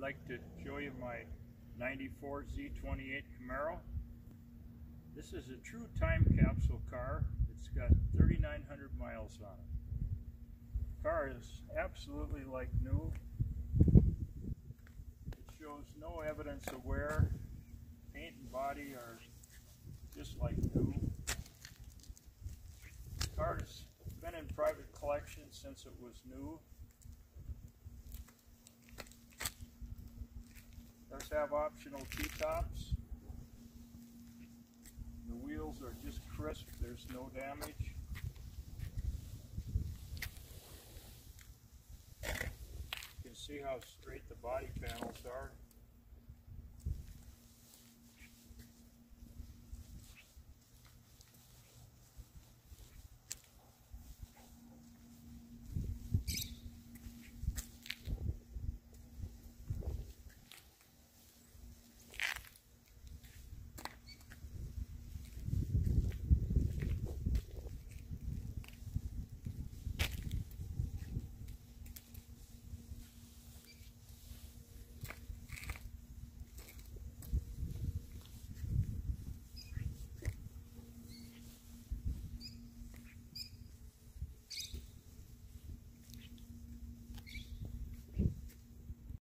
like to show you my 94 Z28 Camaro. This is a true time capsule car. It's got 3,900 miles on it. Car is absolutely like new. It shows no evidence of wear. Paint and body are just like new. Car has been in private collection since it was new. Have optional T-tops. The wheels are just crisp, there's no damage. You can see how straight the body panels are.